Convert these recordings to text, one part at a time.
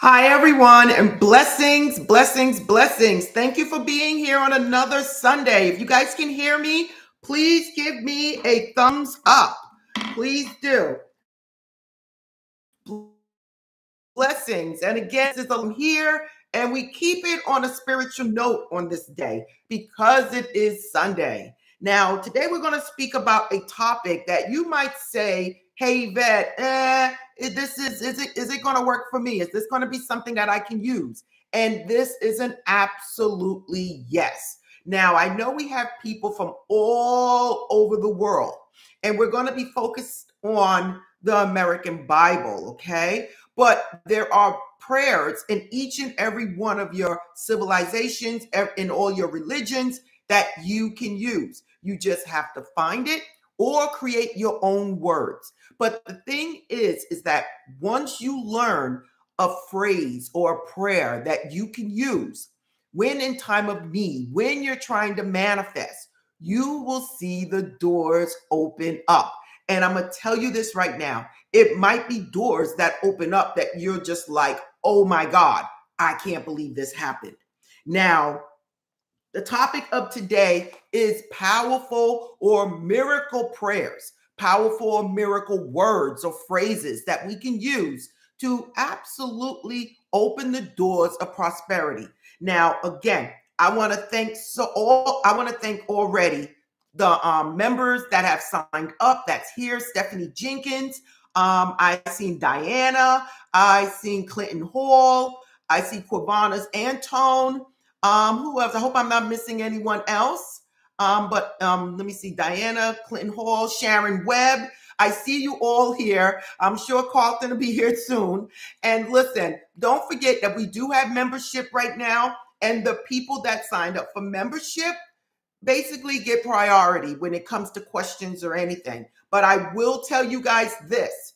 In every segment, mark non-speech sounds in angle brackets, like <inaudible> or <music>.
Hi, everyone, and blessings, blessings, blessings. Thank you for being here on another Sunday. If you guys can hear me, please give me a thumbs up. Please do. Blessings. And again, since I'm here, and we keep it on a spiritual note on this day because it is Sunday. Now, today we're going to speak about a topic that you might say, hey, vet, eh, this is, is it, is it going to work for me? Is this going to be something that I can use? And this is an absolutely yes. Now, I know we have people from all over the world, and we're going to be focused on the American Bible, okay? But there are prayers in each and every one of your civilizations, in all your religions that you can use. You just have to find it or create your own words. But the thing is, is that once you learn a phrase or a prayer that you can use when in time of need, when you're trying to manifest, you will see the doors open up. And I'm going to tell you this right now. It might be doors that open up that you're just like, oh my God, I can't believe this happened. Now, the topic of today is powerful or miracle prayers, powerful miracle words or phrases that we can use to absolutely open the doors of prosperity. Now, again, I want to thank so all I want to thank already the um, members that have signed up. That's here, Stephanie Jenkins. Um, I seen Diana. I seen Clinton Hall. I see Quavanas Antone. Um, who else? I hope I'm not missing anyone else. Um, but um, let me see Diana, Clinton Hall, Sharon Webb. I see you all here. I'm sure Carlton will be <laughs> here soon. And listen, don't forget that we do have membership right now. And the people that signed up for membership basically get priority when it comes to questions or anything. But I will tell you guys this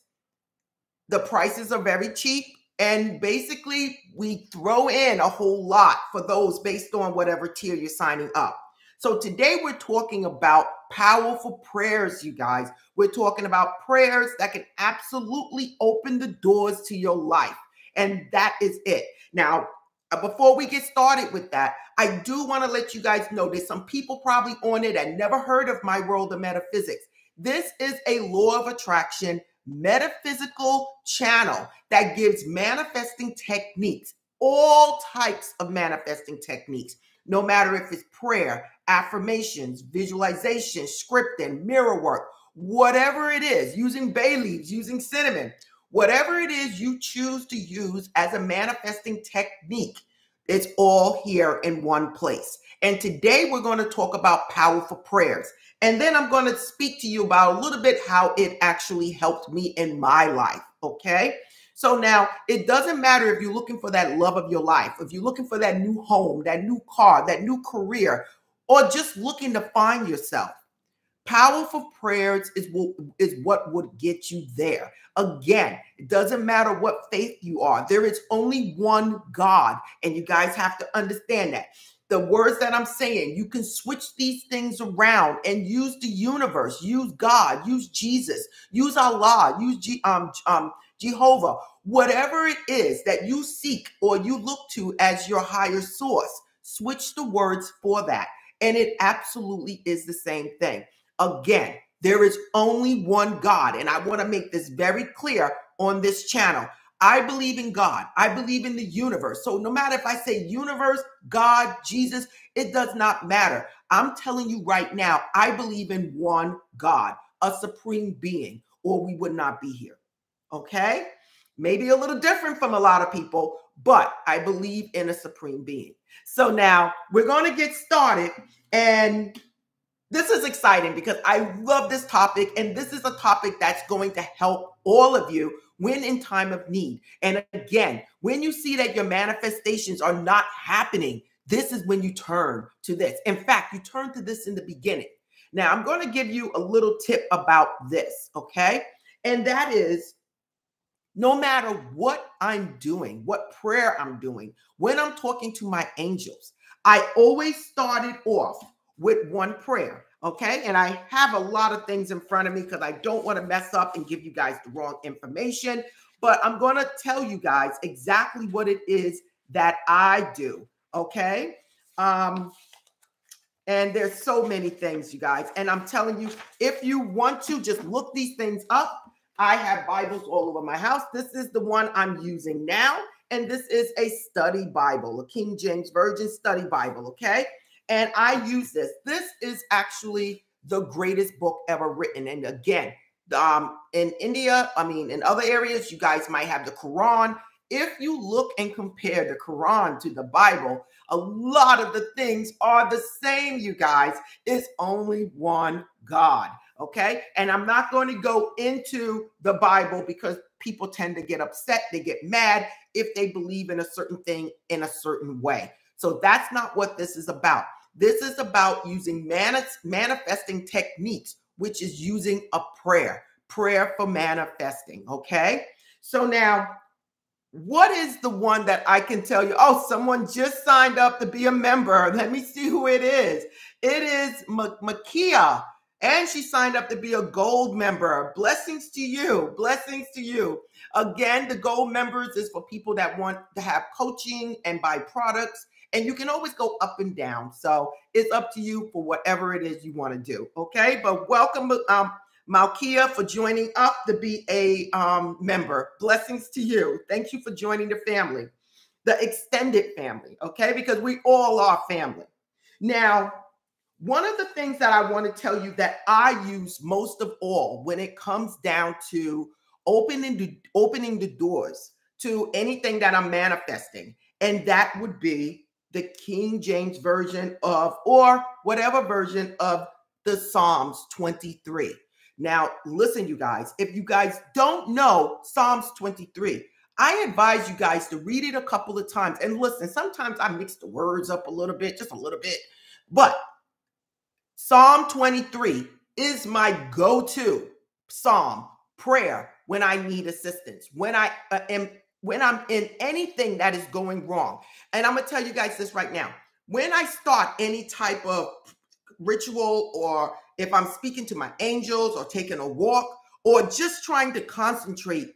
the prices are very cheap. And basically, we throw in a whole lot for those based on whatever tier you're signing up. So today we're talking about powerful prayers, you guys. We're talking about prayers that can absolutely open the doors to your life. And that is it. Now, uh, before we get started with that, I do want to let you guys know there's some people probably on it that never heard of my world of metaphysics. This is a law of attraction metaphysical channel that gives manifesting techniques, all types of manifesting techniques, no matter if it's prayer, affirmations, visualization, scripting, mirror work, whatever it is, using bay leaves, using cinnamon, whatever it is you choose to use as a manifesting technique, it's all here in one place. And today we're going to talk about powerful prayers. And then I'm going to speak to you about a little bit how it actually helped me in my life. Okay. So now it doesn't matter if you're looking for that love of your life, if you're looking for that new home, that new car, that new career, or just looking to find yourself. Powerful prayers is what is what would get you there. Again, it doesn't matter what faith you are. There is only one God, and you guys have to understand that the words that I'm saying, you can switch these things around and use the universe, use God, use Jesus, use Allah, use G, um, um, Jehovah, whatever it is that you seek or you look to as your higher source, switch the words for that. And it absolutely is the same thing. Again, there is only one God. And I want to make this very clear on this channel. I believe in God. I believe in the universe. So no matter if I say universe, God, Jesus, it does not matter. I'm telling you right now, I believe in one God, a supreme being, or we would not be here. Okay? Maybe a little different from a lot of people, but I believe in a supreme being. So now we're going to get started. And this is exciting because I love this topic. And this is a topic that's going to help all of you when in time of need. And again, when you see that your manifestations are not happening, this is when you turn to this. In fact, you turn to this in the beginning. Now, I'm going to give you a little tip about this, okay? And that is no matter what I'm doing, what prayer I'm doing, when I'm talking to my angels, I always started off with one prayer. Okay. And I have a lot of things in front of me because I don't want to mess up and give you guys the wrong information. but I'm going to tell you guys exactly what it is that I do. Okay. Um, and there's so many things, you guys. And I'm telling you, if you want to just look these things up, I have Bibles all over my house. This is the one I'm using now. And this is a study Bible, a King James Version study Bible. Okay. And I use this. This is actually the greatest book ever written. And again, um, in India, I mean, in other areas, you guys might have the Quran. If you look and compare the Quran to the Bible, a lot of the things are the same, you guys. It's only one God. Okay. And I'm not going to go into the Bible because people tend to get upset. They get mad if they believe in a certain thing in a certain way. So that's not what this is about. This is about using manifesting techniques, which is using a prayer, prayer for manifesting. Okay. So now, what is the one that I can tell you? Oh, someone just signed up to be a member. Let me see who it is. It is Makia, and she signed up to be a gold member. Blessings to you. Blessings to you. Again, the gold members is for people that want to have coaching and buy products and you can always go up and down. So it's up to you for whatever it is you want to do. Okay. But welcome, um, Malkia, for joining up to be a um, member. Blessings to you. Thank you for joining the family, the extended family. Okay. Because we all are family. Now, one of the things that I want to tell you that I use most of all when it comes down to opening the, opening the doors to anything that I'm manifesting, and that would be the King James Version of, or whatever version of the Psalms 23. Now, listen, you guys, if you guys don't know Psalms 23, I advise you guys to read it a couple of times. And listen, sometimes I mix the words up a little bit, just a little bit. But Psalm 23 is my go to psalm prayer when I need assistance, when I uh, am when I'm in anything that is going wrong, and I'm gonna tell you guys this right now. When I start any type of ritual, or if I'm speaking to my angels, or taking a walk, or just trying to concentrate,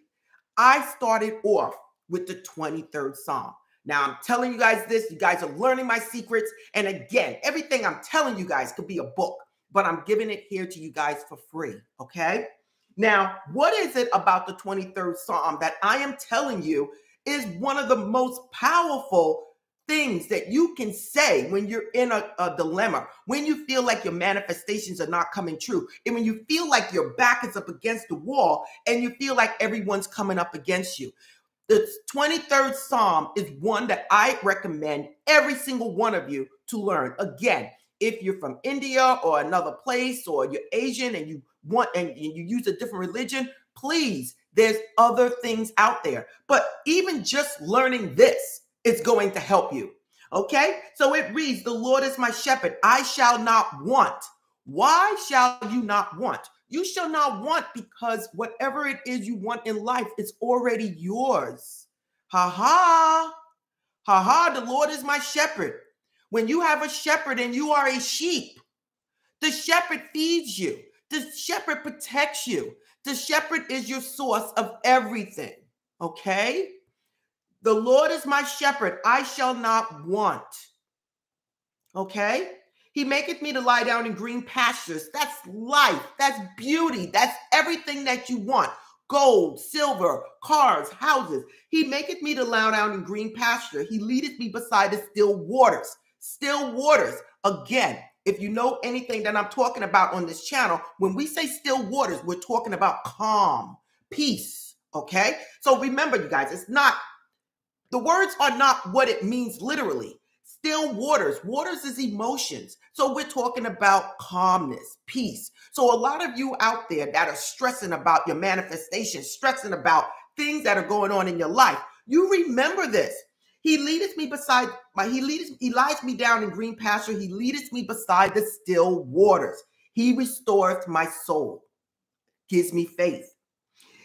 I started off with the 23rd Psalm. Now I'm telling you guys this, you guys are learning my secrets. And again, everything I'm telling you guys could be a book, but I'm giving it here to you guys for free. Okay. Now, what is it about the 23rd Psalm that I am telling you is one of the most powerful things that you can say when you're in a, a, dilemma, when you feel like your manifestations are not coming true, and when you feel like your back is up against the wall and you feel like everyone's coming up against you. The 23rd Psalm is one that I recommend every single one of you to learn. Again, if you're from India or another place or you're Asian and you want and you use a different religion, please, there's other things out there. But even just learning this is going to help you. Okay? So it reads, The Lord is my shepherd, I shall not want. Why shall you not want? You shall not want because whatever it is you want in life is already yours. Ha ha. Ha ha. The Lord is my shepherd. When you have a shepherd and you are a sheep, the shepherd feeds you. The shepherd protects you. The shepherd is your source of everything. Okay? The Lord is my shepherd. I shall not want. Okay? He maketh me to lie down in green pastures. That's life. That's beauty. That's everything that you want gold, silver, cars, houses. He maketh me to lie down in green pasture. He leadeth me beside the still waters. Still waters. Again, if you know anything that I'm talking about on this channel, when we say still waters, we're talking about calm, peace. Okay. So remember, you guys, it's not, the words are not what it means literally. Still waters. Waters is emotions. So we're talking about calmness, peace. So a lot of you out there that are stressing about your manifestation, stressing about things that are going on in your life, you remember this. He leadeth me beside my he leadeth he lies me down in green pasture. He leadeth me beside the still waters. He restoreth my soul, gives me faith.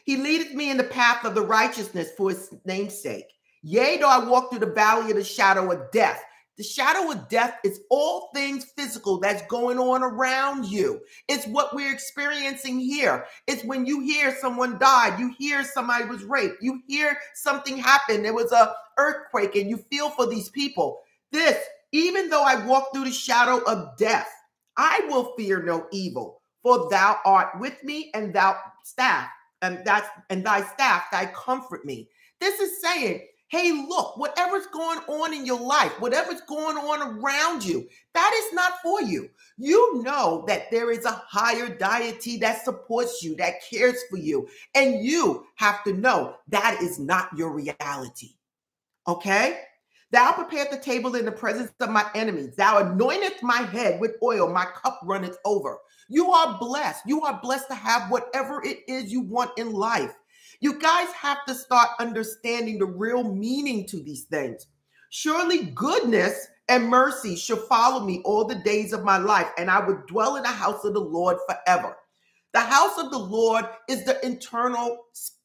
He leadeth me in the path of the righteousness for his name's sake. Yea, though I walk through the valley of the shadow of death. The shadow of death is all things physical that's going on around you. It's what we're experiencing here. It's when you hear someone died, you hear somebody was raped, you hear something happened, there was a earthquake and you feel for these people. This, even though I walk through the shadow of death, I will fear no evil, for thou art with me and thou staff and that's and thy staff thy comfort me. This is saying Hey, look, whatever's going on in your life, whatever's going on around you, that is not for you. You know that there is a higher deity that supports you, that cares for you. And you have to know that is not your reality. Okay? Thou prepared the table in the presence of my enemies. Thou anointest my head with oil. My cup runneth over. You are blessed. You are blessed to have whatever it is you want in life. You guys have to start understanding the real meaning to these things. Surely goodness and mercy shall follow me all the days of my life, and I would dwell in the house of the Lord forever. The house of the Lord is the internal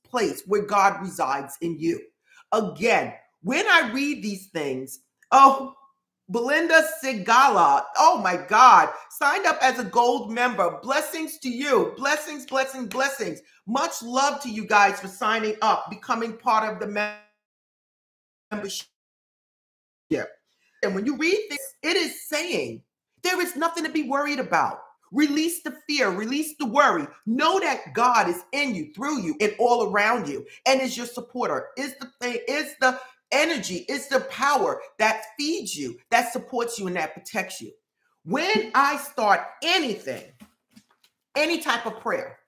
place where God resides in you. Again, when I read these things, oh, Belinda Sigala, oh my God, signed up as a gold member. Blessings to you. Blessings, blessings, blessings. Much love to you guys for signing up, becoming part of the membership. And when you read this, it is saying there is nothing to be worried about. Release the fear, release the worry. Know that God is in you, through you, and all around you, and is your supporter. Is the thing, is the energy, it's the power that feeds you, that supports you, and that protects you. When I start anything, any type of prayer,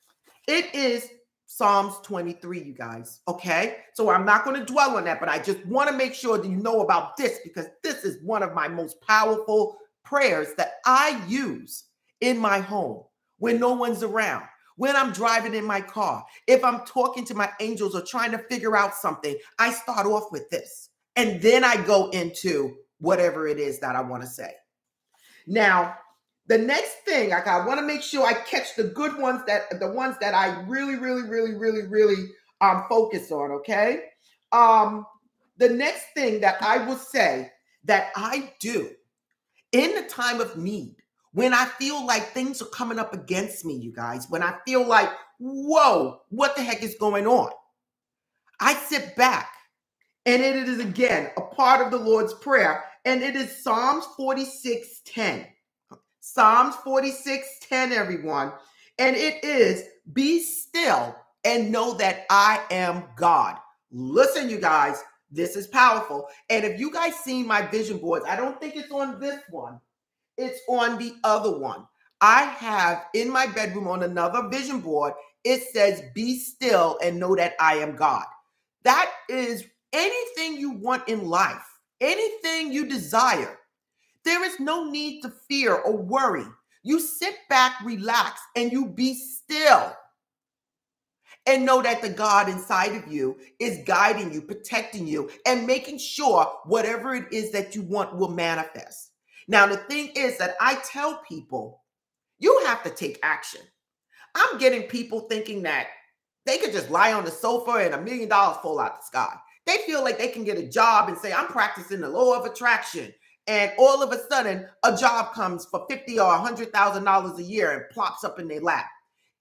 it is Psalms 23, you guys. Okay. So I'm not going to dwell on that, but I just want to make sure that you know about this because this is one of my most powerful prayers that I use in my home when no one's around when I'm driving in my car, if I'm talking to my angels or trying to figure out something, I start off with this. And then I go into whatever it is that I want to say. Now, the next thing, like I want to make sure I catch the good ones that the ones that I really, really, really, really, really um focus on. Okay. Um, the next thing that I will say that I do in the time of need when I feel like things are coming up against me, you guys, when I feel like, whoa, what the heck is going on? I sit back and it is again a part of the Lord's Prayer, and it is Psalms 46 10. Psalms 46 10, everyone. And it is, Be still and know that I am God. Listen, you guys, this is powerful. And if you guys seen my vision boards, I don't think it's on this one, it's on the other one. I have in my bedroom on another vision board, it says, Be still and know that I am God. That is anything you want in life, anything you desire. There is no need to fear or worry. You sit back, relax, and you be still. And know that the God inside of you is guiding you, protecting you, and making sure whatever it is that you want will manifest. Now, the thing is that I tell people, you have to take action. I'm getting people thinking that they could just lie on the sofa and a million dollars fall out the sky. They feel like they can get a job and say, I'm practicing the law of attraction. And all of a sudden, a job comes for fifty or hundred thousand dollars a year and plops up in their lap.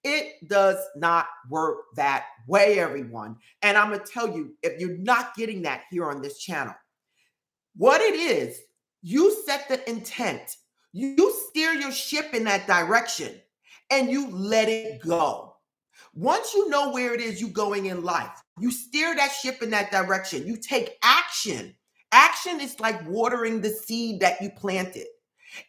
It does not work that way, everyone. And I'm gonna tell you, if you're not getting that here on this channel, what it is you set the intent, you steer your ship in that direction, and you let it go. Once you know where it is you going in life, you steer that ship in that direction. You take action. Action is like watering the seed that you planted.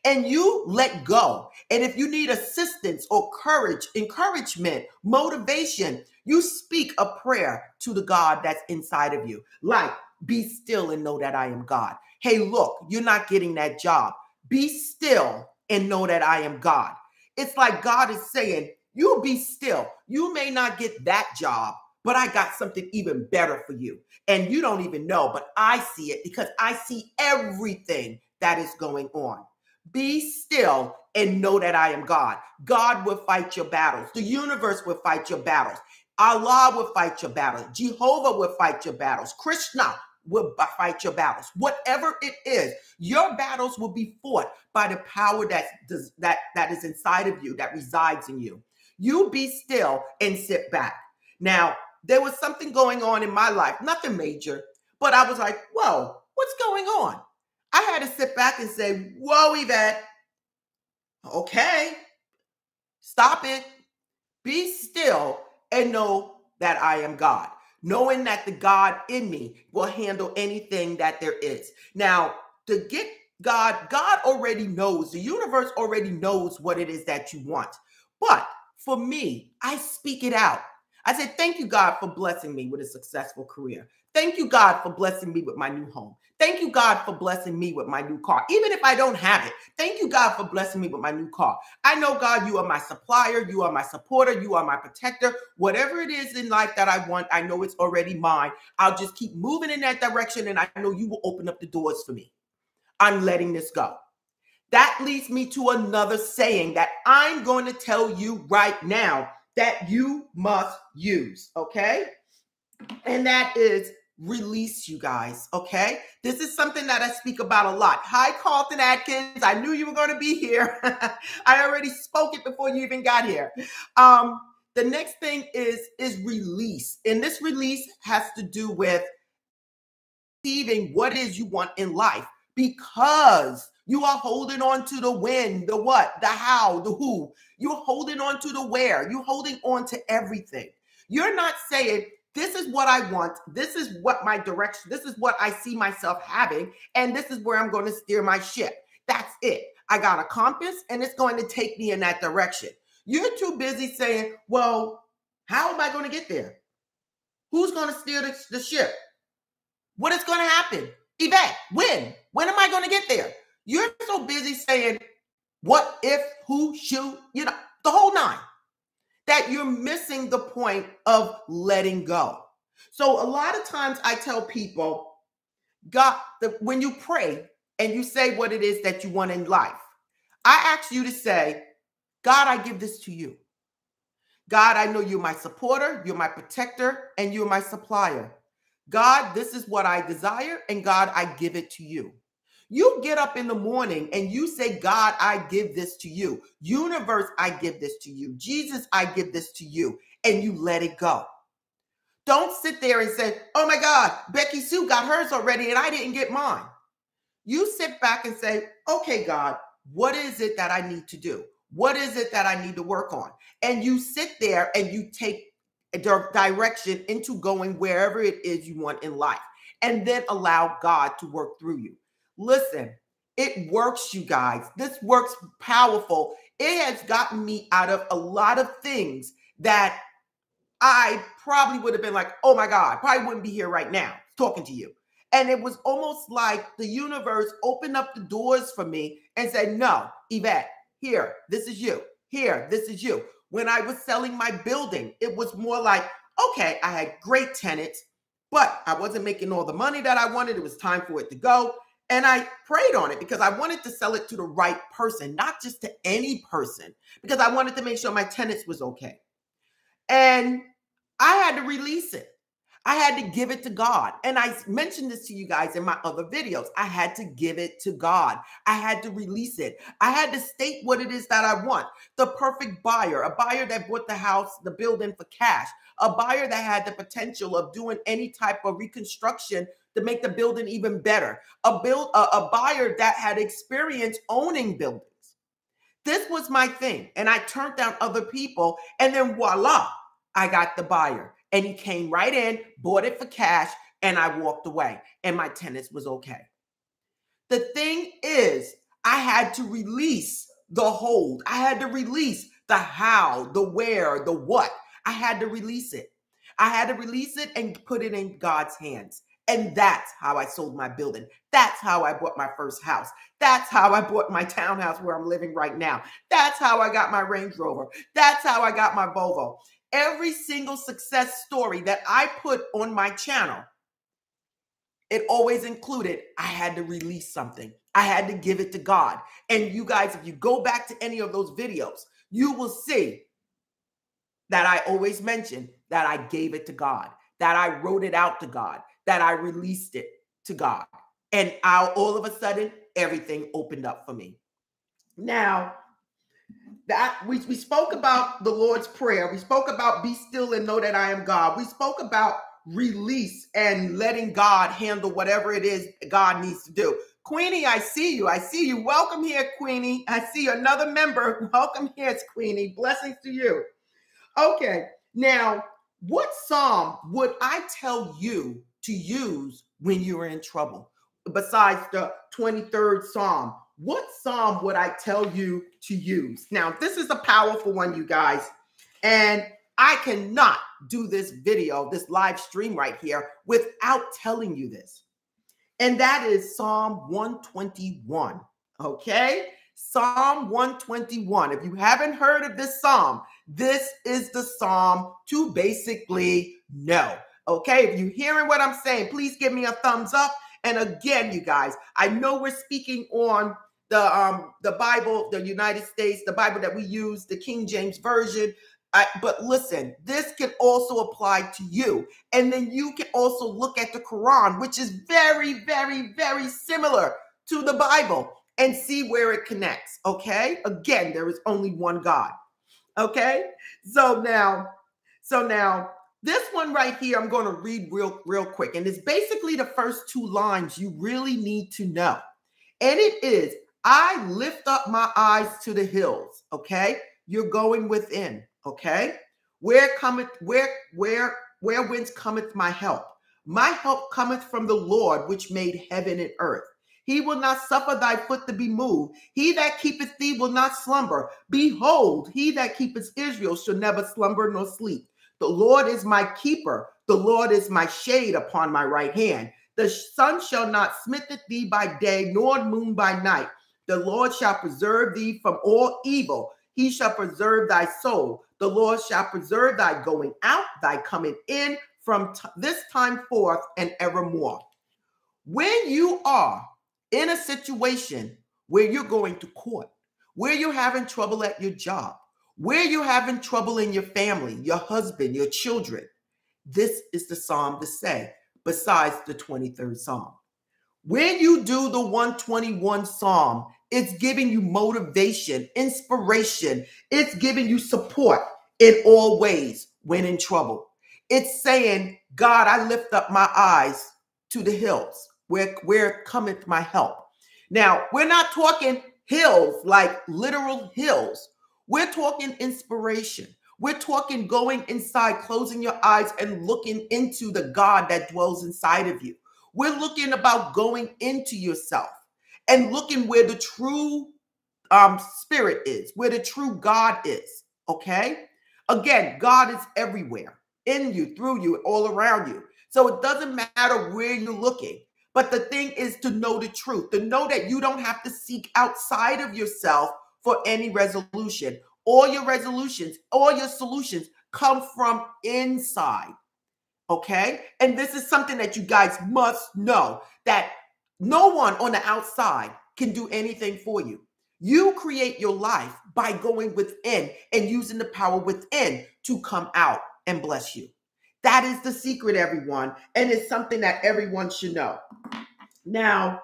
And you let go. And if you need assistance or courage, encouragement, motivation, you speak a prayer to the God that's inside of you. Like, be still and know that I am God. Hey, look, you're not getting that job. Be still and know that I am God. It's like God is saying, You be still. You may not get that job, but I got something even better for you. And you don't even know, but I see it because I see everything that is going on. Be still and know that I am God. God will fight your battles. The universe will fight your battles. Allah will fight your battles. Jehovah will fight your battles. Krishna will fight your battles. Whatever it is, your battles will be fought by the power that does that that is inside of you, that resides in you. You be still and sit back. Now, there was something going on in my life, nothing major, but I was like, whoa, what's going on? I had to sit back and say, whoa, Yvette, okay, stop it, be still, and know that I am God. Knowing that the God in me will handle anything that there is. Now, to get God, God already knows, the universe already knows what it is that you want. But for me, I speak it out. I said, Thank you, God, for blessing me with a successful career. Thank you, God, for blessing me with my new home. Thank you, God, for blessing me with my new car. Even if I don't have it, thank you, God, for blessing me with my new car. I know, God, you are my supplier, you are my supporter, you are my protector. Whatever it is in life that I want, I know it's already mine. I'll just keep moving in that direction, and I know you will open up the doors for me. I'm letting this go. That leads me to another saying that I'm going to tell you right now that you must use, okay? And that is release, you guys, okay? This is something that I speak about a lot. Hi, Carlton Atkins. I knew you were going to be here. <laughs> I already spoke it before you even got here. Um, the next thing is is release. And this release has to do with receiving what is you want in life because you are holding on to the when, the what, the how, the who. You're holding on to the where. You're holding on to everything. You're not saying, this is what I want. This is what my direction, this is what I see myself having, and this is where I'm going to steer my ship. That's it. I got a compass and it's going to take me in that direction. You're too busy saying, well, how am I going to get there? Who's going to steer the, the ship? What is going to happen? Yvette, when? When am I going to get there? You're so busy saying, what if, who, should, you know, the whole nine, that you're missing the point of letting go. So a lot of times I tell people, God, the, when you pray and you say what it is that you want in life, I ask you to say, God, I give this to you. God, I know you're my supporter, you're my protector, and you're my supplier. God, this is what I desire, and God, I give it to you. You get up in the morning and you say, God, I give this to you. Universe, I give this to you. Jesus, I give this to you. And you let it go. Don't sit there and say, oh my God, Becky Sue got hers already and I didn't get mine. You sit back and say, okay, God, what is it that I need to do? What is it that I need to work on? And you sit there and you take a direction into going wherever it is you want in life and then allow God to work through you. Listen, it works, you guys. This works powerful. It has gotten me out of a lot of things that I probably would have been like, oh my God, probably wouldn't be here right now talking to you. And it was almost like the universe opened up the doors for me and said, no, Yvette, here, this is you. Here, this is you. When I was selling my building, it was more like, okay, I had great tenants, but I wasn't making all the money that I wanted. It was time for it to go. And I prayed on it because I wanted to sell it to the right person, not just to any person, because I wanted to make sure my tenants was okay. And I had to release it. I had to give it to God. And I mentioned this to you guys in my other videos. I had to give it to God. I had to release it. I had to state what it is that I want. The perfect buyer, a buyer that bought the house, the building for cash, a buyer that had the potential of doing any type of reconstruction to make the building even better. A build a, a buyer that had experience owning buildings. This was my thing. And I turned down other people. And then voila, I got the buyer. And he came right in, bought it for cash, and I walked away. And my tenants was okay. The thing is, I had to release the hold. I had to release the how, the where, the what. I had to release it. I had to release it and put it in God's hands. And that's how I sold my building. That's how I bought my first house. That's how I bought my townhouse where I'm living right now. That's how I got my Range Rover. That's how I got my Volvo. Every single success story that I put on my channel, it always included I had to release something. I had to give it to God. And you guys, if you go back to any of those videos, you will see that I always mention that I gave it to God, that I wrote it out to God, that I released it to God. And I, all of a sudden, everything opened up for me. Now, that we, we spoke about the Lord's Prayer. We spoke about be still and know that I am God. We spoke about release and letting God handle whatever it is God needs to do. Queenie, I see you. I see you. Welcome here, Queenie. I see another member. <laughs> Welcome here, Queenie. Blessings to you. Okay, now, what psalm would I tell you to use when you're in trouble? Besides the 23rd psalm, what psalm would I tell you to use? Now, this is a powerful one, you guys. And I cannot do this video, this live stream right here, without telling you this. And that is Psalm 121. Okay? Psalm 121. If you haven't heard of this psalm, this is the psalm to basically know. Okay? If you're hearing what I'm saying, please give me a thumbs up. And again, you guys, I know we're speaking on the um the Bible, the United States, the Bible that we use, the King James version. I, but listen, this can also apply to you. And then you can also look at the Quran, which is very, very, very similar to the Bible, and see where it connects. Okay. Again, there is only one God. Okay. So now, so now this one right here, I'm going to read real, real quick. And it's basically the first two lines you really need to know. And it is I lift up my eyes to the hills. Okay. You're going within. Okay. Where cometh, where, where, where whence cometh my help? My help cometh from the Lord, which made heaven and earth. He will not suffer thy foot to be moved. He that keepeth thee will not slumber. Behold, he that keepeth Israel shall never slumber nor sleep. The Lord is my keeper. The Lord is my shade upon my right hand. The sun shall not smite thee by day, nor moon by night. The Lord shall preserve thee from all evil. He shall preserve thy soul. The Lord shall preserve thy going out, thy coming in from this time forth and evermore. When you are in a situation where you're going to court, where you're having trouble at your job, where you're having trouble in your family, your husband, your children, this is the psalm to say, besides the 23rd psalm. When you do the 121 psalm, it's giving you motivation, inspiration. It's giving you support in all ways when in trouble. It's saying, God, I lift up my eyes to the hills. Where, where cometh my help? Now, we're not talking hills like literal hills. We're talking inspiration. We're talking going inside, closing your eyes, and looking into the God that dwells inside of you. We're looking about going into yourself and looking where the true um, spirit is, where the true God is. Okay. Again, God is everywhere in you, through you, all around you. So it doesn't matter where you're looking. But the thing is to know the truth, to know that you don't have to seek outside of yourself for any resolution. All your resolutions, all your solutions come from inside. Okay. And this is something that you guys must know that no one on the outside can do anything for you. You create your life by going within and using the power within to come out and bless you. That is the secret, everyone. And it's something that everyone should know. Now,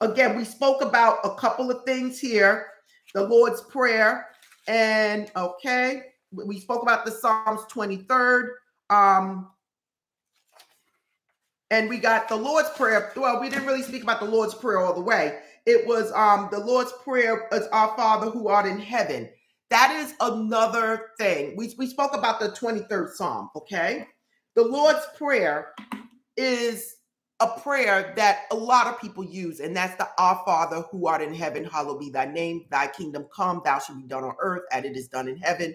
again, we spoke about a couple of things here the Lord's Prayer. And okay, we spoke about the Psalms 23rd. Um, and we got the Lord's Prayer. Well, we didn't really speak about the Lord's Prayer all the way. It was um the Lord's Prayer is our Father who art in heaven. That is another thing. We, we spoke about the 23rd Psalm, okay? The Lord's Prayer is a prayer that a lot of people use, and that's the Our Father who art in heaven, hallowed be thy name, thy kingdom come, thou shalt be done on earth as it is done in heaven.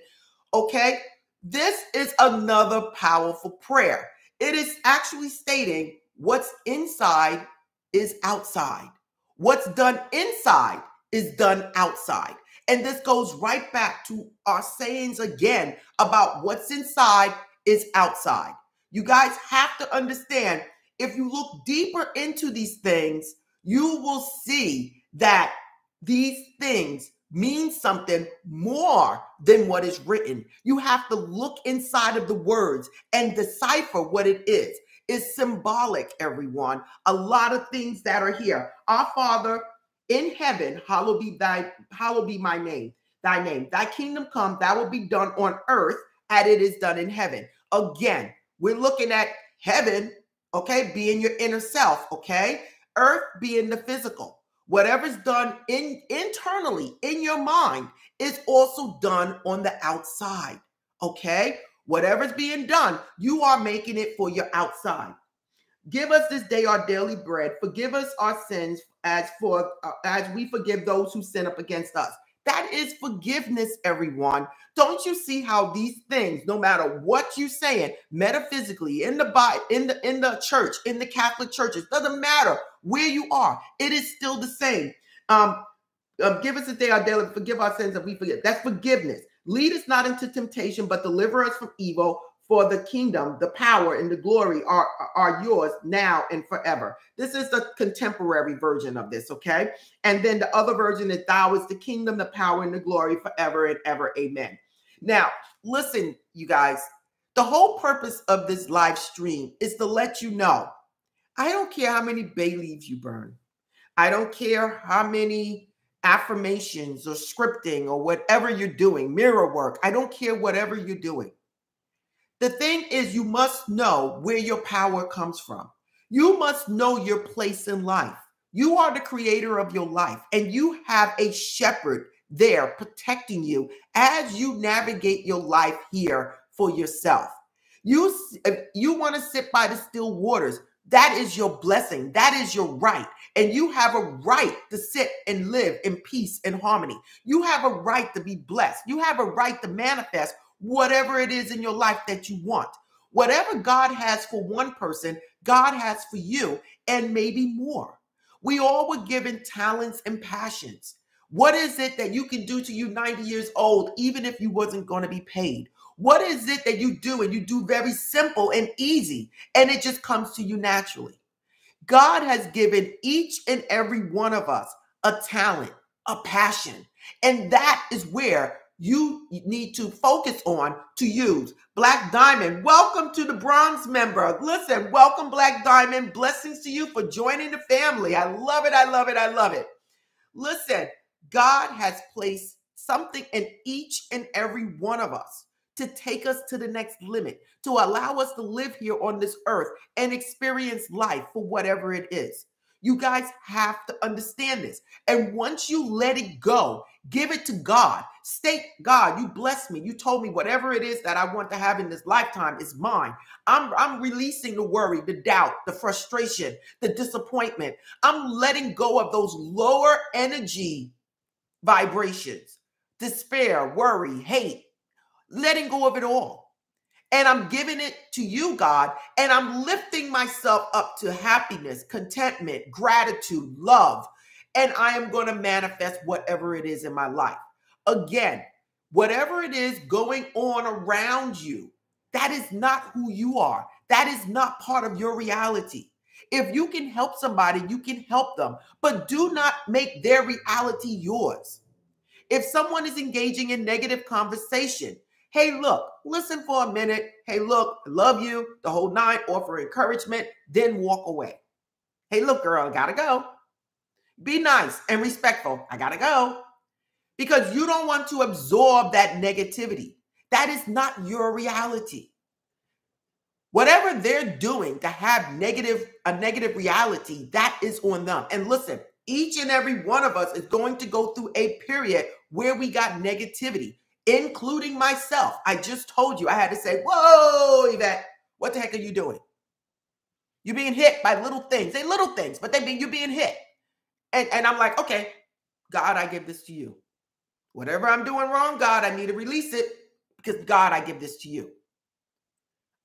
Okay, this is another powerful prayer. It is actually stating what's inside is outside. What's done inside is done outside. And this goes right back to our sayings again about what's inside is outside. You guys have to understand if you look deeper into these things, you will see that these things mean something more than what is written. You have to look inside of the words and decipher what it It's is symbolic, everyone. A lot of things that are here. Our Father in heaven, hallowed be thy, hallowed be my name, thy name. Thy kingdom come, that will be done on earth as it is done in heaven. Again, we're looking at heaven, okay, being your inner self, okay? Earth being the physical. Whatever's done in internally in your mind is also done on the outside. Okay? Whatever's being done, you are making it for your outside. Give us this day our daily bread. Forgive us our sins as for uh, as we forgive those who sin up against us. That is forgiveness, everyone. Don't you see how these things, no matter what you're saying, metaphysically, in the Bible, in the in the church, in the Catholic churches, doesn't matter where you are, it is still the same. Um, um, give us a day our daily, forgive our sins that we forget. That's forgiveness. Lead us not into temptation, but deliver us from evil. For the kingdom, the power, and the glory are, are yours now and forever. This is the contemporary version of this, okay? And then the other version is Thou is the kingdom, the power, and the glory forever and ever. Amen. Now, listen, you guys, the whole purpose of this live stream is to let you know I don't care how many bay leaves you burn, I don't care how many affirmations or scripting or whatever you're doing, mirror work. I don't care whatever you're doing. The thing is, you must know where your power comes from. You must know your place in life. You are the creator of your life, and you have a shepherd there protecting you as you navigate your life here for yourself. You, you want to sit by the still waters, that is your blessing. That is your right. And you have a right to sit and live in peace and harmony. You have a right to be blessed. You have a right to manifest whatever it is in your life that you want. Whatever God has for one person, God has for you, and maybe more. We all were given talents and passions. What is it that you can do to you 90 years old, even if you wasn't going to be paid? What is it that you do and you do very simple and easy, and it just comes to you naturally? God has given each and every one of us a talent, a passion, and that is where you need to focus on to use. Black Diamond, welcome to the bronze member. Listen, welcome, Black Diamond. Blessings to you for joining the family. I love it. I love it. I love it. Listen, God has placed something in each and every one of us to take us to the next limit, to allow us to live here on this earth and experience life for whatever it is. You guys have to understand this. And once you let it go, give it to God. State, God, you bless me. You told me whatever it is that I want to have in this lifetime is mine. I'm, I'm releasing the worry, the doubt, the frustration, the disappointment. I'm letting go of those lower energy vibrations, despair, worry, hate, letting go of it all and I'm giving it to you, God, and I'm lifting myself up to happiness, contentment, gratitude, love, and I am going to manifest whatever it is in my life. Again, whatever it is going on around you, that is not who you are. That is not part of your reality. If you can help somebody, you can help them, but do not make their reality yours. If someone is engaging in negative conversation, Hey, look, listen for a minute. Hey, look, love you. The whole nine, offer encouragement, then walk away. Hey, look, girl, I gotta go. Be nice and respectful. I gotta go. Because you don't want to absorb that negativity. That is not your reality. Whatever they're doing to have negative a negative reality, that is on them. And listen, each and every one of us is going to go through a period where we got negativity including myself. I just told you I had to say, Whoa, Yvette, what the heck are you doing? You're being hit by little things. They little things, but they mean you're being hit. And, and I'm like, okay, God, I give this to you. Whatever I'm doing wrong, God, I need to release it because God, I give this to you.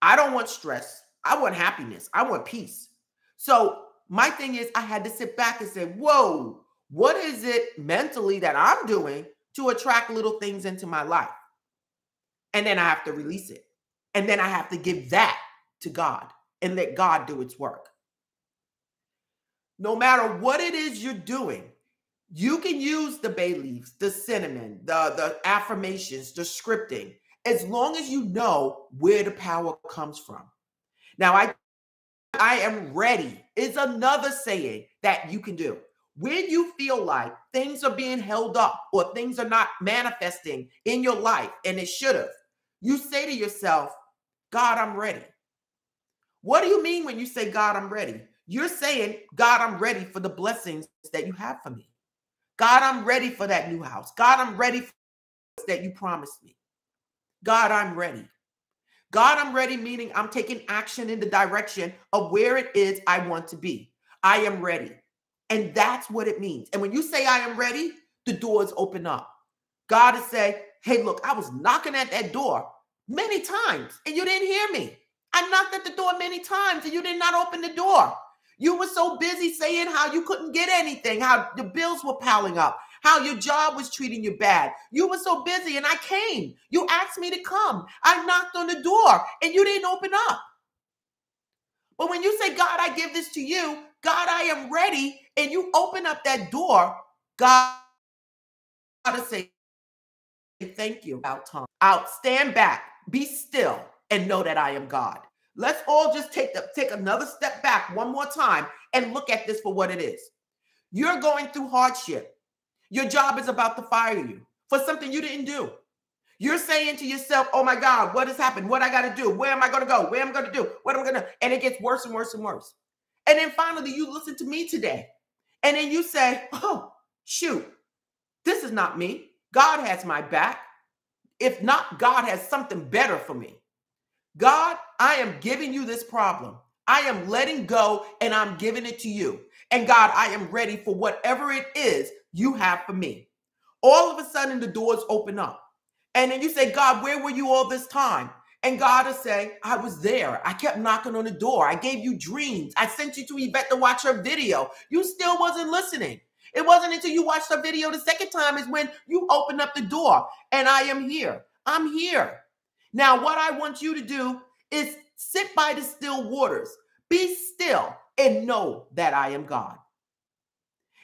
I don't want stress. I want happiness. I want peace. So my thing is, I had to sit back and say, whoa, what is it mentally that I'm doing to attract little things into my life. And then I have to release it. And then I have to give that to God and let God do its work. No matter what it is you're doing, you can use the bay leaves, the cinnamon, the, the affirmations, the scripting, as long as you know where the power comes from. Now, I I am ready is another saying that you can do. When you feel like things are being held up or things are not manifesting in your life and it should have, you say to yourself, God, I'm ready. What do you mean when you say, God, I'm ready? You're saying, God, I'm ready for the blessings that you have for me. God, I'm ready for that new house. God, I'm ready for that you promised me. God, I'm ready. God, I'm ready, meaning I'm taking action in the direction of where it is I want to be. I am ready. And that's what it means. And when you say I am ready, the doors open up. God is saying, hey, look, I was knocking at that door many times and you didn't hear me. I knocked at the door many times and you did not open the door. You were so busy saying how you couldn't get anything, how the bills were piling up, how your job was treating you bad. You were so busy and I came. You asked me to come. I knocked on the door and you didn't open up. But when you say, God, I give this to you, God, I am ready, and you open up that door, God, to say, thank you. Out time. Out. Stand back. Be still and know that I am God. Let's all just take the take another step back one more time and look at this for what it is. You're going through hardship. Your job is about to fire you for something you didn't do. You're saying to yourself, "Oh my God, what has happened? What I got to do? Where am I going to go? Where am I going to do? What am I going to?" Do? And it gets worse and worse and worse. And then finally, you listen to me today, and then you say, "Oh, shoot, this is not me. God has my back. If not, God has something better for me." God, I am giving you this problem. I am letting go and I'm giving it to you. And God, I am ready for whatever it is you have for me. All of a sudden, the doors open up. And then you say, God, where were you all this time? And God will say, I was there. I kept knocking on the door. I gave you dreams. I sent you to Yvette to watch her video. You still wasn't listening. It wasn't until you watched the video the second time is when you opened up the door. And I am here. I'm here. Now, what I want you to do is sit by the still waters, be still, and know that I am God.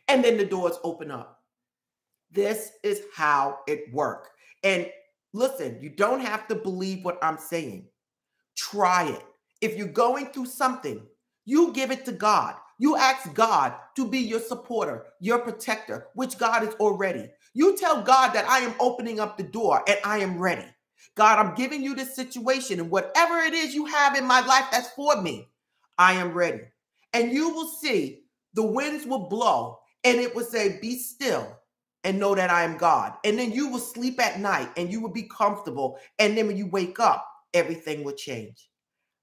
And then the doors open up. This is how it works. And listen, you don't have to believe what I'm saying. Try it. If you're going through something, you give it to God. You ask God to be your supporter, your protector, which God is already. You tell God that I am opening up the door and I am ready. God, I'm giving you this situation, and whatever it is you have in my life that's for me, I am ready. And you will see the winds will blow, and it will say, Be still and know that I am God. And then you will sleep at night and you will be comfortable. And then when you wake up, everything will change.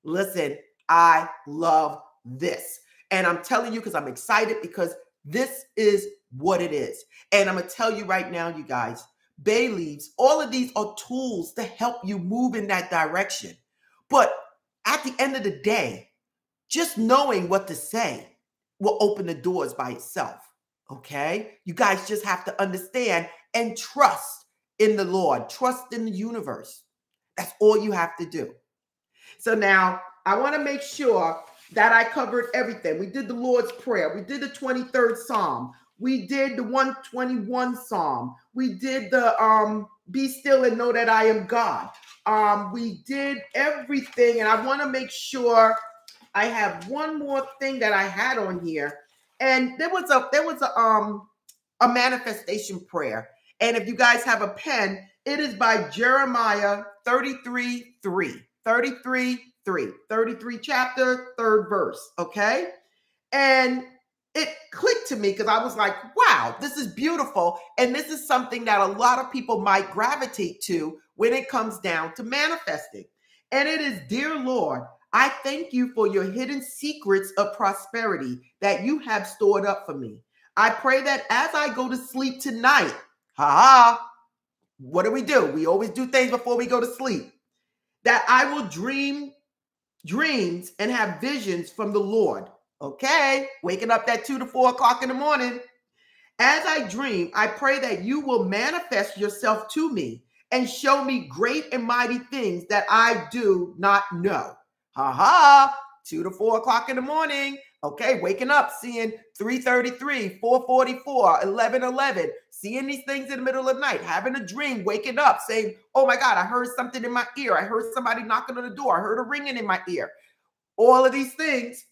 Listen, I love this. And I'm telling you because I'm excited because this is what it is. And I'm going to tell you right now, you guys, bay leaves, all of these are tools to help you move in that direction. But at the end of the day, just knowing what to say will open the doors by itself. Okay? You guys just have to understand and trust in the Lord, trust in the universe. That's all you have to do. So now I want to make sure that I covered everything. We did the Lord's Prayer, we did the 23rd Psalm, we did the 121 Psalm. We did the um be still and know that I am God. Um, we did everything, and I want to make sure I have one more thing that I had on here. And there was a there was a um a manifestation prayer. And if you guys have a pen, it is by Jeremiah 33 3. 33 3. 33 chapter, third verse. Okay. And it clicked to me because I was like, wow, this is beautiful. And this is something that a lot of people might gravitate to when it comes down to manifesting. And it is, Dear Lord, I thank you for your hidden secrets of prosperity that you have stored up for me. I pray that as I go to sleep tonight, ha ha, what do we do? We always do things before we go to sleep. That I will dream dreams and have visions from the Lord Okay, waking up that two to four o'clock in the morning. As I dream, I pray that you will manifest yourself to me and show me great and mighty things that I do not know. Ha ha, two to four o'clock in the morning. Okay, waking up, seeing 333, 444, 1111, seeing these things in the middle of the night, having a dream, waking up, saying, Oh my God, I heard something in my ear. I heard somebody knocking on the door. I heard a ringing in my ear. All of these things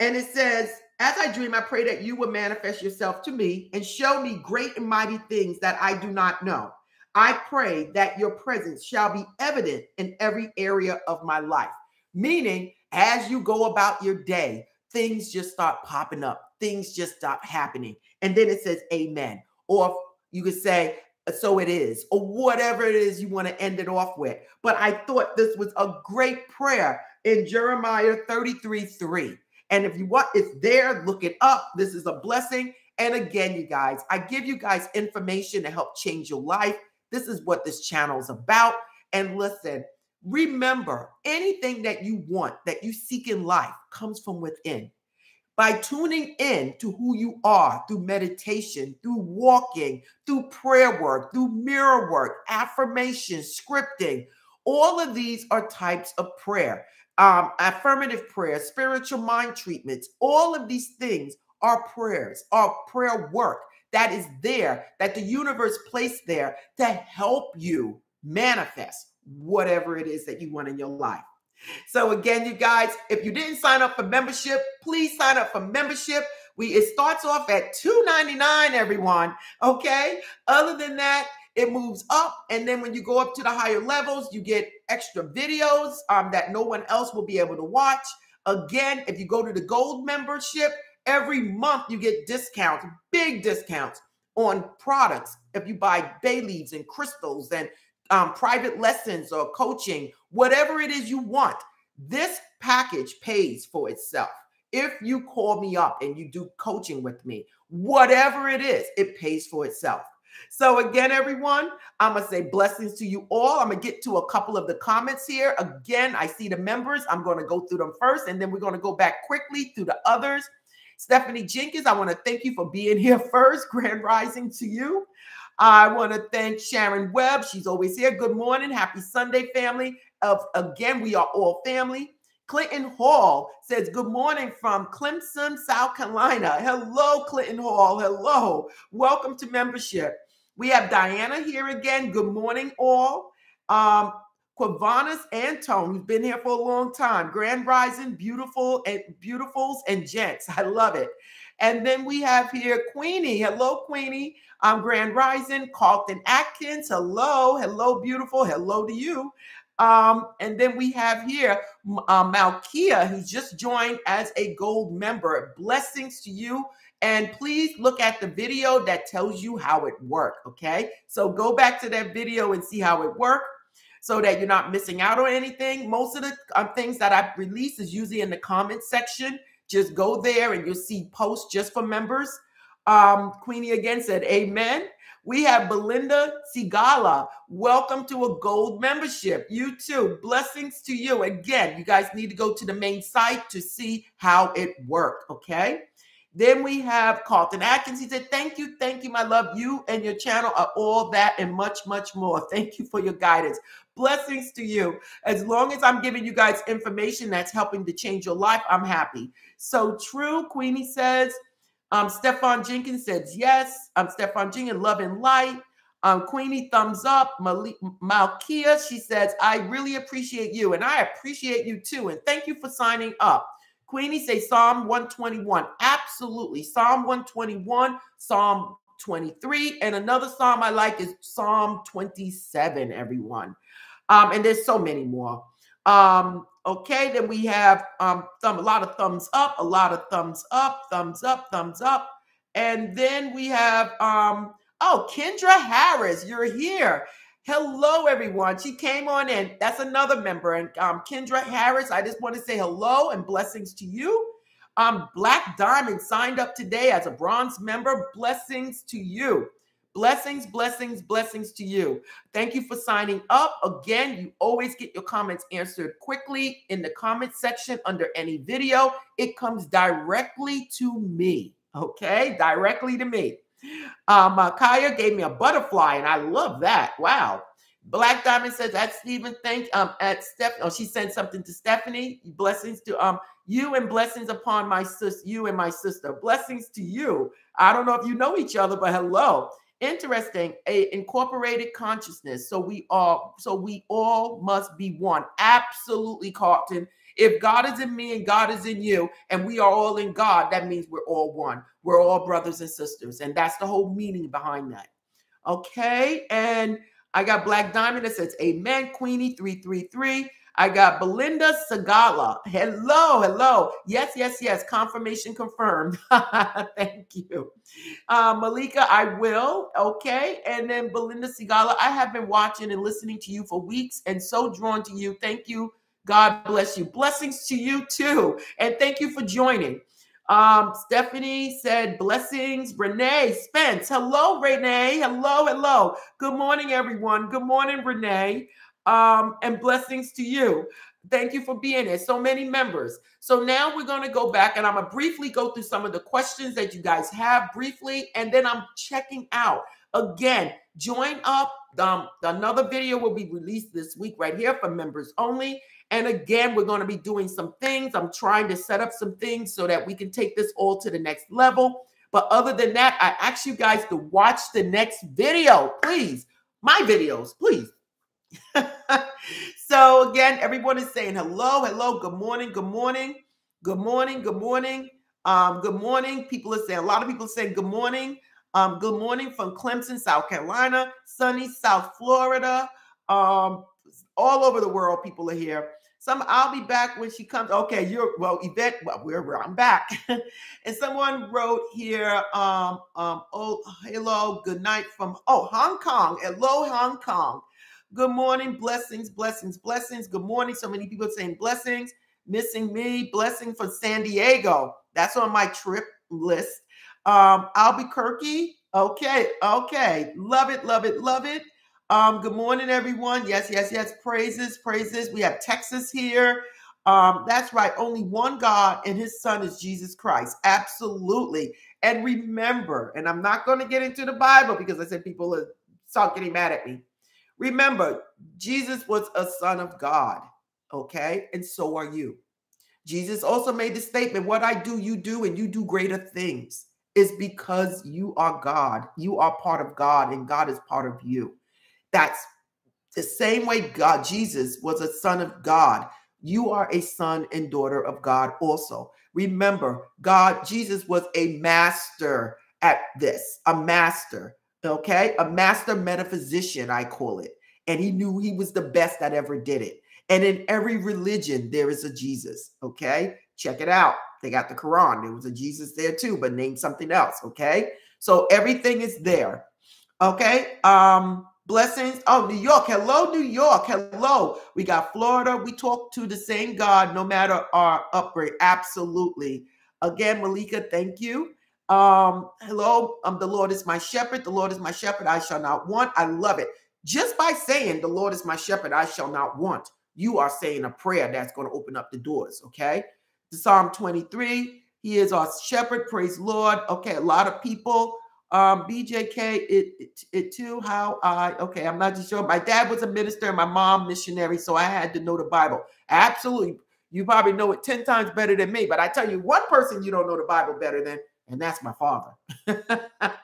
And it says, As I dream, I pray that you will manifest yourself to me and show me great and mighty things that I do not know. I pray that your presence shall be evident in every area of my life. Meaning, as you go about your day, things just start popping up, things just stop happening. And then it says, Amen. Or you could say, uh, so it is, or whatever it is you want to end it off with. But I thought this was a great prayer in Jeremiah 33 3. And if you want, it's there, look it up. This is a blessing. And again, you guys, I give you guys information to help change your life. This is what this channel is about. And listen, remember anything that you want, that you seek in life, comes from within by tuning in to who you are through meditation, through walking, through prayer work, through mirror work, affirmation, scripting. All of these are types of prayer. Um, affirmative prayer, spiritual mind treatments, all of these things are prayers, are prayer work that is there, that the universe placed there to help you manifest whatever it is that you want in your life. So again, you guys, if you didn't sign up for membership, please sign up for membership. We it starts off at $2.99, everyone. Okay. Other than that, it moves up. And then when you go up to the higher levels, you get extra videos um, that no one else will be able to watch. Again, if you go to the gold membership, every month you get discounts, big discounts on products. If you buy bay leaves and crystals and um, private lessons or coaching, whatever it is you want, this package pays for itself. If you call me up and you do coaching with me, whatever it is, it pays for itself. So, again, everyone, I'm going to say blessings to you all. I'm going to get to a couple of the comments here. Again, I see the members. I'm going to go through them first, and then we're going to go back quickly through the others. Stephanie Jenkins, I want to thank you for being here <laughs> first. Grand rising to you. I want to thank Sharon Webb. She's always here. Good morning. Happy Sunday, family. Of again, we are all family. Clinton Hall says, Good morning from Clemson, South Carolina. Hello, Clinton Hall. Hello. Welcome to membership. We have Diana here again. Good morning, all. Um, Quavanas Antone, who's been here for a long time. Grand Rising, beautiful and beautifuls and gents. <laughs> I love it. And then we have here Queenie. Hello, Queenie. I'm Grand Rising, Carlton Atkins. Hello, hello, beautiful. Hello to you. Um, and then we have here uh, Malkia, who's just joined as a gold member. Blessings to you. And please look at the video that tells you how it worked. Okay. So go back to that video and see how it worked so that you're not missing out on anything. Most of the uh, things that I release is usually in the comment section. Just go there and you'll see posts just for members. Um, Queenie again said, Amen. We have Belinda Sigala. Welcome to a gold membership. You too. Blessings to you. Again, you guys need to go to the main site to see how it worked. Okay. Then we have Carlton Atkins. He said, Thank you, thank you, my love. You and your channel are all that and much, much more. Thank you for your guidance. Blessings to you. As long as I'm giving you guys information that's helping to change your life, I'm happy. So true, Queenie says. Um, Stefan Jenkins says yes. Um, Stefan Jenkins, love and light. Um, Queenie, thumbs up. Mal- Malkia, she says, I really appreciate you, and I appreciate you too. And thank you for signing up. Queenie say Psalm 121. Absolutely. Psalm 121, Psalm 23. And another psalm I like is Psalm 27, everyone. Um, and there's so many more. Um, okay, then we have um, thumb, a lot of thumbs up, a lot of thumbs up, thumbs up, thumbs up. And then we have, um, oh, Kendra Harris, you're here. Hello, everyone. She came on in. That's another member. And um, Kendra Harris, I just want to say hello and blessings to you. Um, Black Diamond signed up today as a bronze member. Blessings to you. Blessings, blessings, blessings to you. Thank you for signing up. Again, you always get your comments answered quickly in the comment section under any video. It comes directly to me. Okay, directly to me. Um, uh, Kaya gave me a butterfly, and I love that. Wow. Black Diamond says at Stephen, thank um at Steph. Oh, she sent something to Stephanie. Blessings to um you and blessings upon my sis, you and my sister. Blessings to you. I don't know if you know each other, but hello interesting a incorporated consciousness so we all so we all must be one absolutely carlton If God is in me and God is in you, and we are all in God, that means we're all one. We're all brothers and sisters. And that's the whole meaning behind that. Okay. And I got Black Diamond that says, Amen, Queenie 333. I got Belinda Sagala. Hello, hello. Yes, yes, yes. Confirmation confirmed. <laughs> Thank you. Uh, Malika, I will. Okay. And then Belinda Sagala, I have been watching and listening to you for weeks and so drawn to you. Thank you. God bless you. Blessings to you too. And thank you for joining. Um, Stephanie said blessings. Renee Spence. Hello, Renee. Hello, hello. Good morning, everyone. Good morning, Renee um, and blessings to you. Thank you for being here. So many members. So now we're going to go back and I'm going to briefly go through some of the questions that you guys have briefly, and then I'm checking out. Again, join up. Um, another video will be released this week right here for members only. And again, we're going to be doing some things. I'm trying to set up some things so that we can take this all to the next level. But other than that, I ask you guys to watch the next video, please. My videos, please <laughs> so again, everyone is saying hello, hello, good morning, good morning, good morning, good morning, um, good morning. People are saying a lot of people are saying good morning. Um, good morning from Clemson, South Carolina, sunny South Florida, um, all over the world. People are here. Some I'll be back when she comes. Okay, you're well, Yvette. Well, we're, we're I'm back. <laughs> and someone wrote here, um, um, oh, hello, good night from oh Hong Kong. Hello, Hong Kong. Good morning, blessings, blessings, blessings. Good morning. So many people saying blessings, missing me, blessing from San Diego. That's on my trip list. Um, Albuquerque. Okay, okay. Love it, love it, love it. Um, good morning, everyone. Yes, yes, yes. Praises, praises. We have Texas here. Um, that's right. Only one God, and his son is Jesus Christ. Absolutely. And remember, and I'm not going to get into the Bible because I said people are start getting mad at me. Remember, Jesus was a son of God, okay? And so are you. Jesus also made the statement, What I do, you do, and you do greater things. Is because you are God. You are part of God, and God is part of you. That's the same way God, Jesus, was a son of God. You are a son and daughter of God also. Remember, God, Jesus was a master at this, a master okay? A master metaphysician, I call it. And he knew he was the best that ever did it. And in every religion, there is a Jesus, okay? Check it out. They got the Quran. There was a Jesus there too, but named something else, okay? So everything is there. Okay? Um blessings. Oh, New York. Hello, New York. Hello. We got Florida. We talk to the same God no matter our upgrade. Absolutely. Again, Malika, thank you. Um, hello, um, the Lord is my shepherd. The Lord is my shepherd. I shall not want. I love it. Just by saying, The Lord is my shepherd, I shall not want, you are saying a prayer that's going to open up the doors. Okay. The Psalm 23, He is our shepherd. Praise Lord. Okay. A lot of people. Um, BJK, it, it, it too, how I, okay, I'm not just sure. My dad was a minister and my mom missionary, so I had to know the Bible. Absolutely. You probably know it 10 times better than me, but I tell you, one person you don't know the Bible better than and that's my father. <laughs>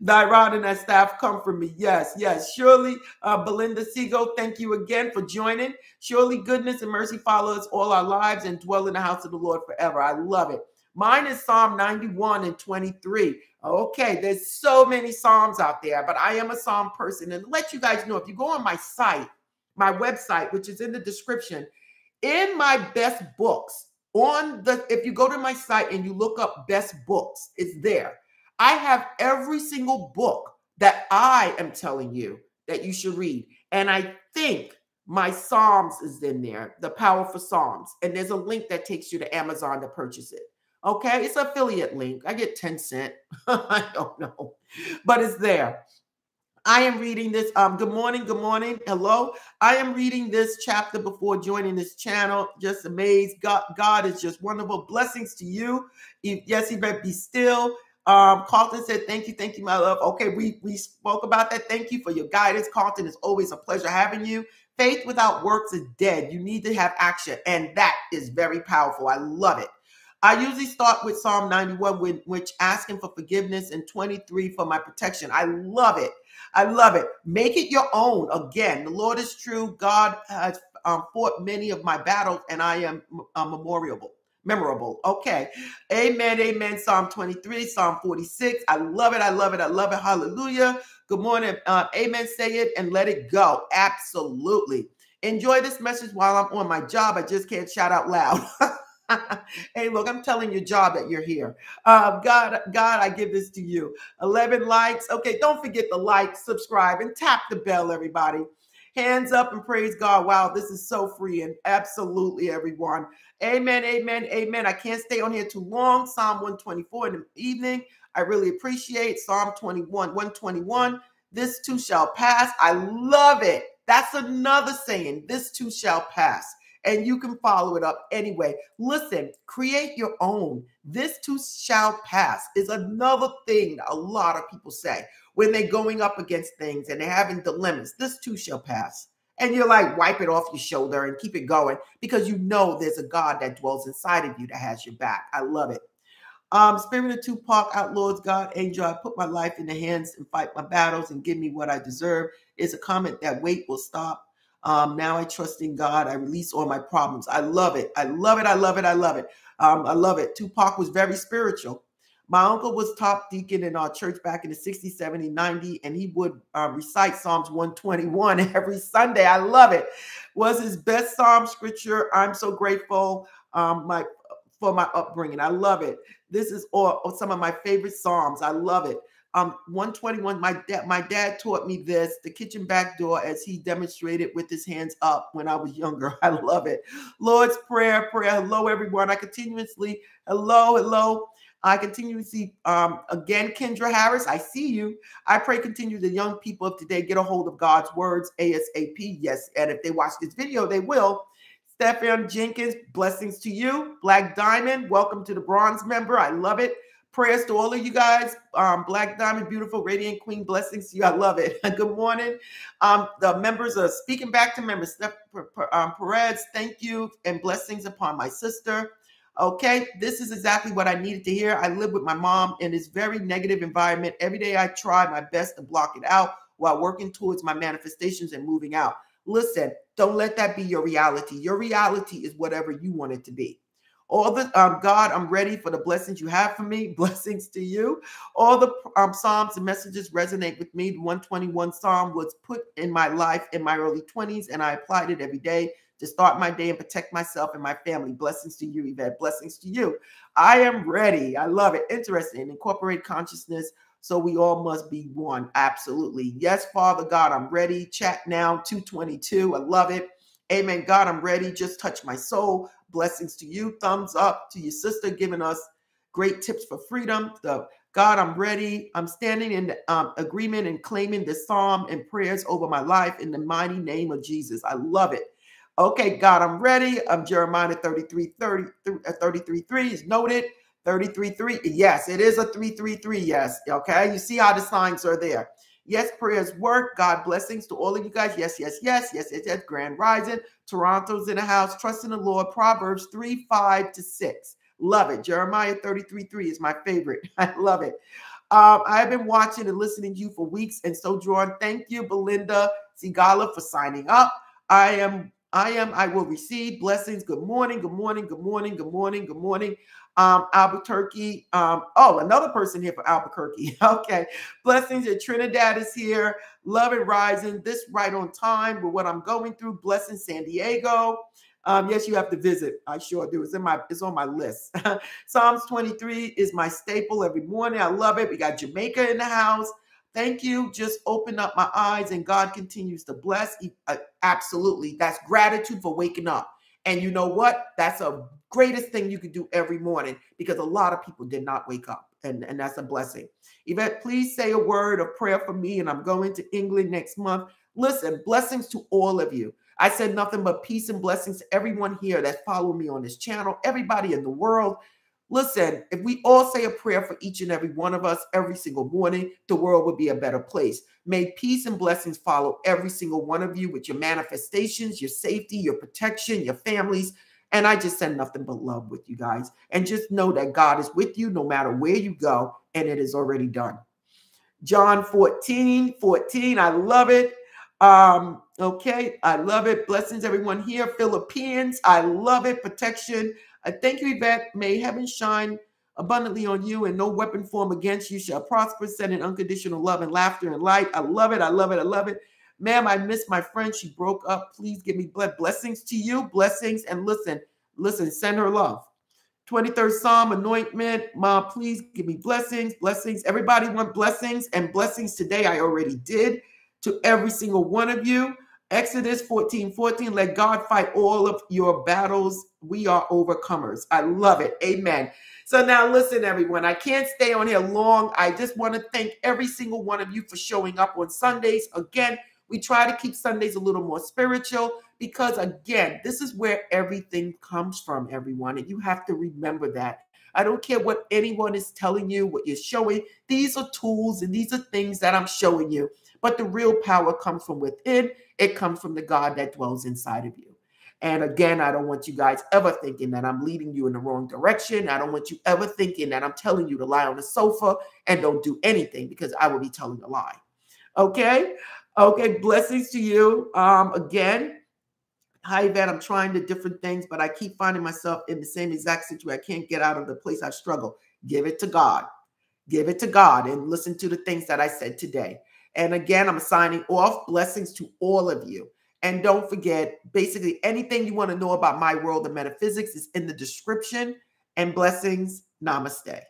Thy rod and thy staff come from me. Yes, yes. Surely, uh, Belinda Seago, thank you again for joining. Surely, goodness and mercy follow us all our lives and dwell in the house of the Lord forever. I love it. Mine is Psalm 91 and 23. Okay, there's so many Psalms out there, but I am a Psalm person. And let you guys know if you go on my site, my website, which is in the description, in my best books, on the if you go to my site and you look up best books it's there i have every single book that i am telling you that you should read and i think my psalms is in there the power for psalms and there's a link that takes you to amazon to purchase it okay it's affiliate link i get 10 cent <laughs> i don't know but it's there I am reading this. Um, good morning, good morning. Hello. I am reading this chapter before joining this channel. Just amazed. God, God is just wonderful. Blessings to you. Yes, he be still. Um, Carlton said, Thank you, thank you, my love. Okay, we we spoke about that. Thank you for your guidance. Carlton, it's always a pleasure having you. Faith without works is dead. You need to have action, and that is very powerful. I love it. I usually start with Psalm 91, which asking for forgiveness, and 23 for my protection. I love it. I love it. Make it your own. Again, the Lord is true. God has um, fought many of my battles, and I am uh, memorable. Memorable. Okay. Amen. Amen. Psalm 23, Psalm 46. I love it. I love it. I love it. Hallelujah. Good morning. Uh, amen. Say it and let it go. Absolutely. Enjoy this message while I'm on my job. I just can't shout out loud. <laughs> <laughs> hey, look, I'm telling your job that you're here. Uh, God, God, I give this to you. 11 likes. Okay, don't forget the like, subscribe, and tap the bell, everybody. Hands up and praise God. Wow, this is so free and absolutely everyone. Amen, amen, amen. I can't stay on here too long. Psalm 124 in the evening. I really appreciate Psalm 21, 121. This too shall pass. I love it. That's another saying. This too shall pass and you can follow it up anyway. Listen, create your own. This too shall pass is another thing a lot of people say when they're going up against things and they're having dilemmas. This too shall pass. And you're like, wipe it off your shoulder and keep it going because you know there's a God that dwells inside of you that has your back. I love it. Um, Spirit of Tupac, Outlaws, God, Angel, I put my life in the hands and fight my battles and give me what I deserve. Is a comment that weight will stop. Um, now I trust in God. I release all my problems. I love it. I love it. I love it. I love it. Um, I love it. Tupac was very spiritual. My uncle was top deacon in our church back in the 60s, 70, 90, and he would uh, recite Psalms 121 <laughs> every Sunday. I love it. Was his best psalm scripture. I'm so grateful um, my for my upbringing. I love it. This is all some of my favorite psalms. I love it. Um, 121. My dad, my dad taught me this, the kitchen back door, as he demonstrated with his hands up when I was younger. <laughs> I love it. Lord's Prayer, prayer. Hello, everyone. I continuously, hello, hello. I continue to see um, again, Kendra Harris. I see you. I pray continue the young people of today get a hold of God's words ASAP. Yes, and if they watch this video, they will. Stefan Jenkins, blessings to you. Black Diamond, welcome to the bronze member. I love it. Prayers to all of you guys. Um, Black Diamond, beautiful, radiant queen, blessings to you. I love it. <laughs> Good morning. Um, the members are speaking back to members. Steph um, Perez, thank you and blessings upon my sister. Okay, this is exactly what I needed to hear. I live with my mom in this very negative environment. Every day I try my best to block it out while working towards my manifestations and moving out. Listen, don't let that be your reality. Your reality is whatever you want it to be. All the um, God, I'm ready for the blessings you have for me. <laughs> Blessings to you. All the um, psalms and messages resonate with me. The 121 psalm was put in my life in my early 20s, and I applied it every day to start my day and protect myself and my family. Blessings to you, Yvette. Blessings to you. I am ready. I love it. Interesting. Incorporate consciousness so we all must be one. Absolutely. Yes, Father God, I'm ready. Chat now, 222. I love it. Amen. God, I'm ready. Just touch my soul. Blessings to you. Thumbs up to your sister giving us great tips for freedom. The God, I'm ready. I'm standing in um, agreement and claiming this psalm and prayers over my life in the mighty name of Jesus. I love it. Okay, God, I'm ready. I'm Jeremiah 33 30, uh, 33 3 is noted. 33 3. Yes, it is a 333. Yes. Okay. You see how the signs are there. Yes, prayers work. God blessings to all of you guys. Yes, yes, yes, yes, yes, yes. Grand Rising. Toronto's in the house. Trust in the Lord. Proverbs 3 5 to 6. Love it. Jeremiah 33 3 is my favorite. <laughs> I love it. Um, I've been watching and listening to you for weeks and so drawn. Thank you, Belinda Sigala, for signing up. I am, I am, I will receive blessings. Good morning, good morning, good morning, good morning, good morning um, Albuquerque. Um, oh, another person here for Albuquerque. <laughs> okay. Blessings at Trinidad is here. Love and rising. This right on time with what I'm going through. Blessing San Diego. Um, yes, you have to visit. I sure do. It's in my it's on my list. <laughs> Psalms 23 is my staple every morning. I love it. We got Jamaica in the house. Thank you. Just open up my eyes and God continues to bless. Uh, absolutely. That's gratitude for waking up. And you know what? That's a greatest thing you could do every morning because a lot of people did not wake up. And, and that's a blessing. Yvette, please say a word of prayer for me. And I'm going to England next month. Listen, blessings to all of you. I said nothing but peace and blessings to everyone here that follow me on this channel, everybody in the world. Listen, if we all say a prayer for each and every one of us every single morning, the world would be a better place. May peace and blessings follow every single one of you with your manifestations, your safety, your protection, your families. And I just send nothing but love with you guys. And just know that God is with you no matter where you go, and it is already done. John 14, 14, I love it. Um, Okay, I love it. Blessings, everyone here. Philippines, I love it. Protection. I thank you, Yvette. May heaven shine abundantly on you, and no weapon formed against you shall prosper. Sending unconditional love and laughter and light. I love it. I love it. I love it. Ma'am, I miss my friend. She broke up. Please give me. Blessings to you. Blessings. And listen, listen, send her love. 23rd Psalm anointment. Mom, please give me blessings. Blessings. Everybody want blessings and blessings today. I already did to every single one of you. Exodus 14 14. Let God fight all of your battles. We are overcomers. I love it. Amen. So now listen, everyone. I can't stay on here long. I just want to thank every single one of you for showing up on Sundays. Again, we try to keep Sundays a little more spiritual because, again, this is where everything comes from, everyone. And you have to remember that. I don't care what anyone is telling you, what you're showing. These are tools and these are things that I'm showing you. But the real power comes from within, it comes from the God that dwells inside of you. And again, I don't want you guys ever thinking that I'm leading you in the wrong direction. I don't want you ever thinking that I'm telling you to lie on the sofa and don't do anything because I will be telling a lie. Okay? Okay, blessings to you. Um, again, hi Yvette, I'm trying the different things, but I keep finding myself in the same exact situation. I can't get out of the place I struggle. Give it to God. Give it to God and listen to the things that I said today. And again, I'm signing off. Blessings to all of you. And don't forget, basically anything you want to know about my world of metaphysics is in the description. And blessings. Namaste.